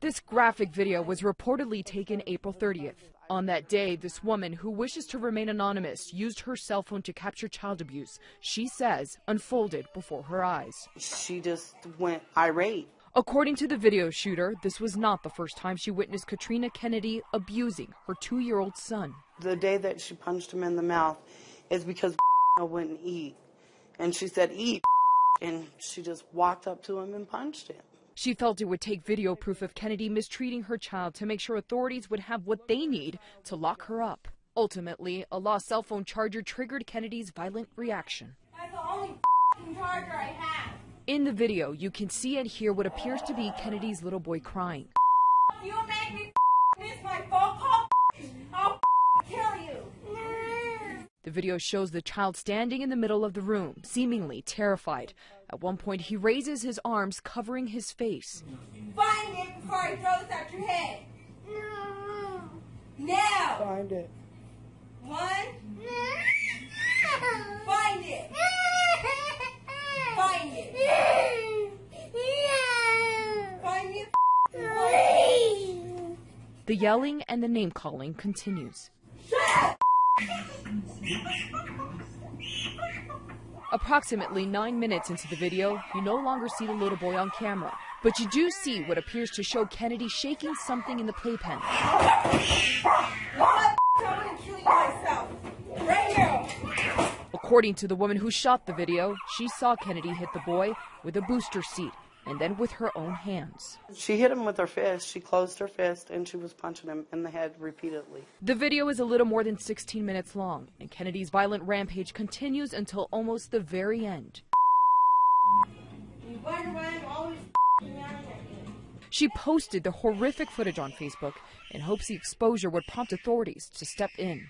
This graphic video was reportedly taken April 30th. On that day, this woman, who wishes to remain anonymous, used her cell phone to capture child abuse, she says unfolded before her eyes. She just went irate. According to the video shooter, this was not the first time she witnessed Katrina Kennedy abusing her two year old son. The day that she punched him in the mouth is because wouldn't eat. And she said, Eat. And she just walked up to him and punched him. She felt it would take video proof of Kennedy mistreating her child to make sure authorities would have what they need to lock her up. Ultimately, a lost cell phone charger triggered Kennedy's violent reaction. That's the only charger I have. In the video, you can see and hear what appears to be Kennedy's little boy crying. You make me miss my phone call, I'll kill you. The video shows the child standing in the middle of the room, seemingly terrified. At one point, he raises his arms, covering his face. Find it before I throw this at your head. No. Now. Find it. One. Find it. Find it. Find it. The yelling and the name calling continues. Approximately nine minutes into the video, you no longer see the little boy on camera, but you do see what appears to show Kennedy shaking something in the playpen. According to the woman who shot the video, she saw Kennedy hit the boy with a booster seat and then with her own hands. She hit him with her fist. She closed her fist and she was punching him in the head repeatedly. The video is a little more than 16 minutes long, and Kennedy's violent rampage continues until almost the very end. You run around always yelling at me. She posted the horrific footage on Facebook in hopes the exposure would prompt authorities to step in.